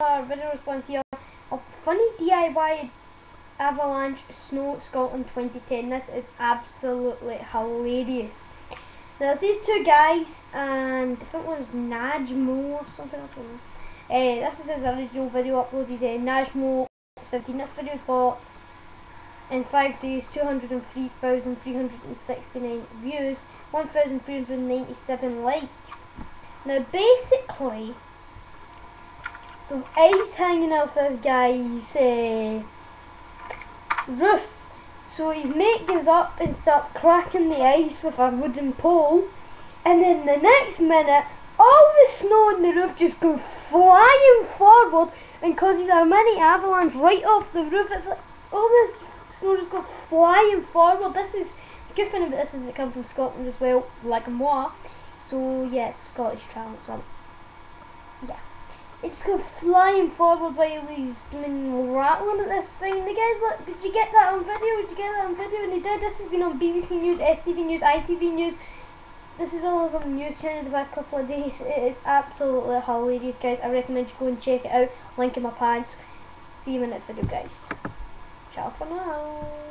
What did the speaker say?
another video response here of funny DIY avalanche snow Scotland 2010. This is absolutely hilarious. There's these two guys, and I think one's Najmo or something. I don't know. Uh, this is his original video uploaded. Uh, Najmo 17. This video's got in five days 203,369 views, 1,397 likes. Now, basically, there's ice hanging off this guy's uh, roof. So his mate goes up and starts cracking the ice with a wooden pole. And then the next minute, all the snow on the roof just goes flying forward and causes a mini avalanche right off the roof. Like, all the snow just goes flying forward. This is, good thing about this is it comes from Scotland as well, like moi. So yes, Scottish channel. So yeah. It's go flying forward while he's been rattling at this thing. The guys, look, did you get that on video? Did you get that on video? And he did. This has been on BBC News, STV News, ITV News. This is all over the news channels the past couple of days. It is absolutely hilarious, guys. I recommend you go and check it out. Link in my pants. See you in the next video, guys. Ciao for now.